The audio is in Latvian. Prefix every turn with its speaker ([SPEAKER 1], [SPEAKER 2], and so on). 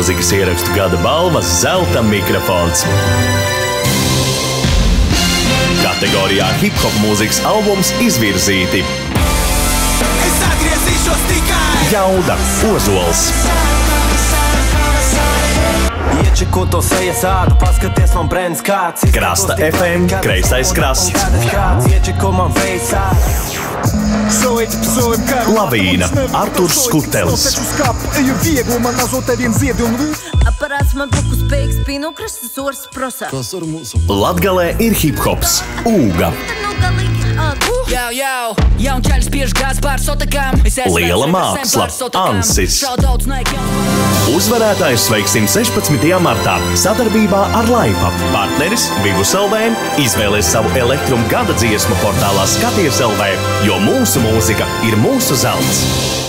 [SPEAKER 1] mūzikas ierakstu gada balvas Zelta mikrofons. Kategorijā hip hop mūzikas albums izvirzīti. Jauda, Ozols,
[SPEAKER 2] Iečeko to sejas ādu, paskaties man brends kāds.
[SPEAKER 1] Krasta FM, kreisais krasts.
[SPEAKER 2] Kāds iečeko man
[SPEAKER 3] psojam karu
[SPEAKER 1] Lavīna, Arturs Skutelis. Latgalē ir hip hops, Ūga, Liela māksla. Ansis. Uzvarētājs sveiksim 16. martā sadarbībā ar Laipa. Partneris Vivus LV izvēlēs savu elektrumu gada dziesmu portālā Skaties LV, jo mūsu mūzika ir mūsu zelts.